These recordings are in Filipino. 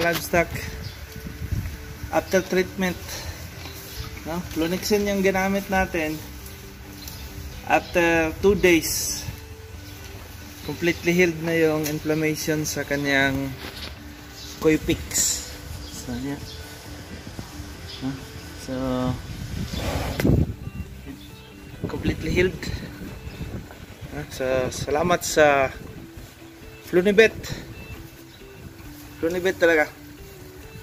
livestock after treatment no? Flunixin yung ginamit natin after 2 days. Completely healed na yung inflammation sa kanyang coipix. So yan no? so completely healed. So salamat sa Flunibet Flunibet talaga.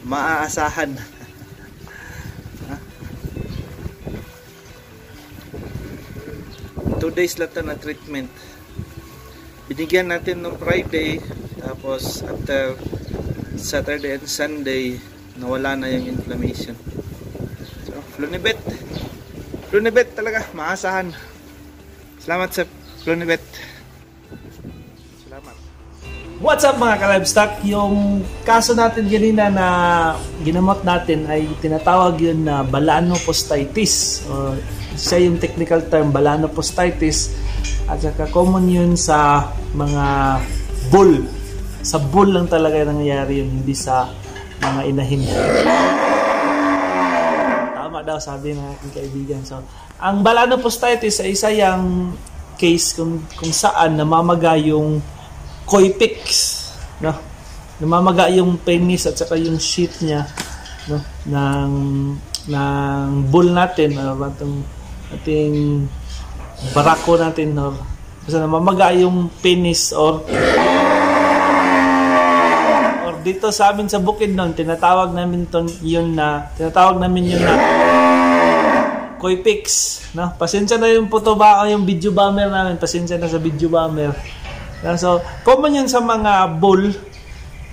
Maaasahan. Two days lang na treatment. Binigyan natin no Friday tapos after Saturday and Sunday nawala na yung inflammation. So Flunibet Flunibet talaga maasahan. Salamat sa salamat What's up mga ka-livestock? Yung kaso natin kanina na ginamot natin ay tinatawag yun na balanopostitis. O, siya yung technical term, balanopostitis. At saka common yun sa mga bull. Sa bull lang talaga nangyayari yun, hindi sa mga inahin. Tama daw sabi ng aking kaibigan. So, ang balanopostitis ay isa yung case kung, kung saan namamaga yung coipix, no? Namamaga yung penis at saka yung sheath niya, no? ng ng bull natin, uh, atong ating barako natin, no? Kasi namamaga yung penis or or dito sa amin sa bukid noon, tinatawag namin ton yun na tinatawag namin yun na coipix, no? Pasensya na yung photo ba yung video bomber namin, pasensya na sa video bomber. So, common yun sa mga bull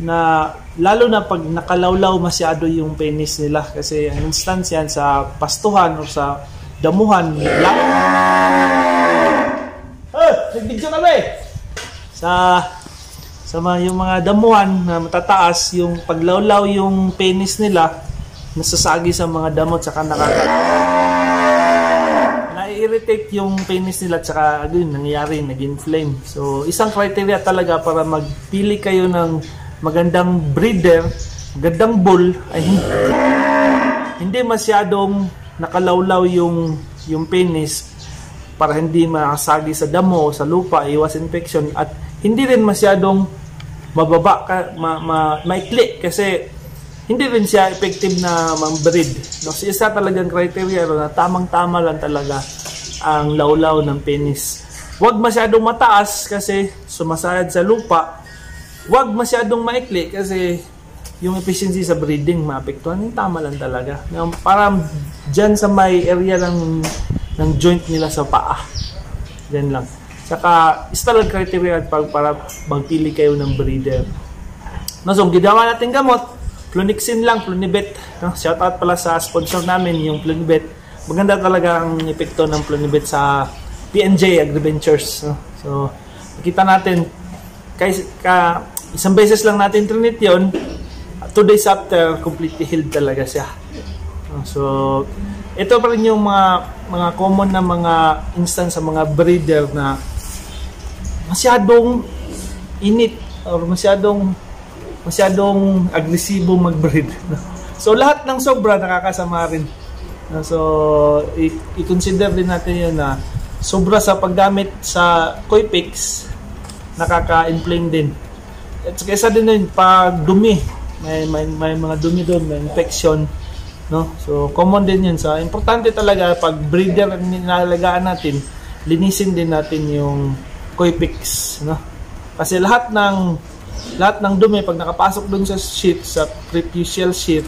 na lalo na pag nakalawlaw masyado yung penis nila. Kasi ang instance yan sa pastuhan o sa damuhan. Lang eh, nagbidyo ka ba eh sa sa mga, yung mga damuhan na matataas yung paglawlaw yung penis nila nasasagi sa mga damot saka nakaka nai-irritate yung penis nila at saka yun, nangyayari, nag-inflame. So, isang criteria talaga para magpili kayo ng magandang breeder, magandang bull, ay hindi, hindi masyadong nakalawlaw yung, yung penis para hindi makasagi sa damo, sa lupa, iwas infection at hindi rin masyadong mababa ka, ma, ma, maikli kasi hindi rin siya effective na mag-breed. No? So, isa talagang criteria no, na tamang-tama lang talaga ang lawlaw ng penis. Huwag masyadong mataas kasi sumasayad sa lupa. Huwag masyadong maikli kasi yung efficiency sa breeding maapektuhan. Yung tama lang talaga. Parang dyan sa may area ng, ng joint nila sa paa. Dyan lang. Saka, talagang criteria para, para magpili kayo ng breeder. No, so, ginawa natin gamot, Flunixin lang, Flunibet. No? Shout out pala sa sponsor namin, yung Flunibet. Maganda talaga ang epekto ng Flunibet sa PNJ Agriventures. No? So, nakita natin, kay, ka, isang beses lang natin trinit yon two days after, completely healed talaga siya. So, ito pa rin yung mga mga common na mga instance sa mga breeder na masyadong init or masyadong masyadong agresibo mag-breed. So lahat ng sobra nakakasama rin. So i-consider din natin yun na sobra sa paggamit sa Coipix nakaka-inflame din. At kaysa din yun, pag dumi, may, may, may mga dumi doon, may infection, no? So, common din yun. So, importante talaga, pag breeder nilalagaan natin, linisin din natin yung Coipix, no? Kasi lahat ng lahat ng dumi pag nakapasok dun sa sheet sa preputial sheet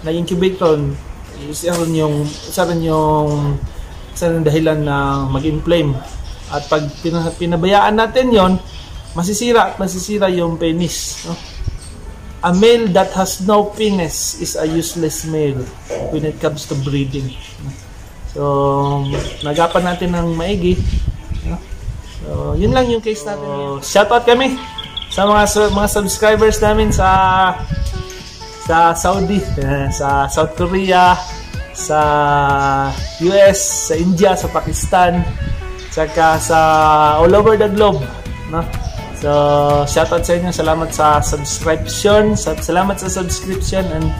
na incubator isa rin yung isa rin yung isa rin dahilan na mag-inflame at pag pinabayaan natin yon masisira at masisira yung penis no? a male that has no penis is a useless male when it comes to breeding so nagapan natin ng maigi no? so yun lang yung case natin so, shout out kami sa mga mga subscribers namin sa sa Saudi, sa South Korea, sa US, sa India, sa Pakistan, saka sa all over the globe, no? So, shoutout sa inyo. Salamat sa subscription. Sa- Salamat sa subscription. And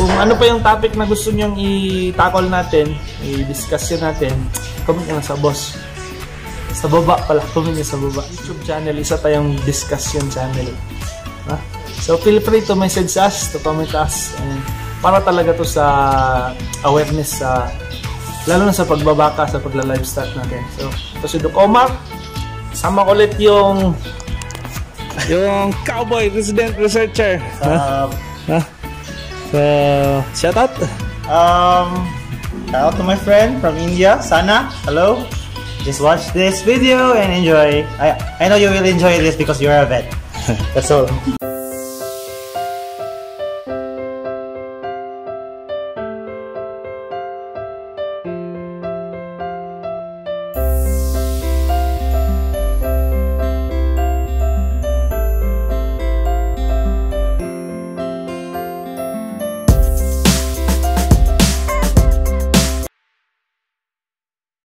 kung ano pa yung topic na gusto nyong i-tackle natin, i-discuss yun natin, comment nyo sa boss. Sa baba pala, comment nyo sa baba. YouTube channel, isa tayong discussion channel. Ha? So, feel free to message us, to comment us. And para talaga to sa awareness sa lalo na sa pagbabaka sa pagla-live start natin. So, ito si Doc Omar. Sama ko ulit yung yung cowboy resident researcher. Um, Ha? So, shout out. um, shout out to my friend from India, Sana. Hello. Just watch this video and enjoy. I I know you will enjoy this because you're a vet. That's all.